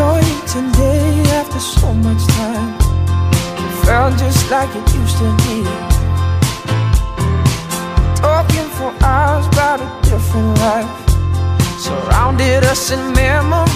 joint today after so much time. It felt just like it used to be. Talking for hours about a different life. Surrounded us in memories.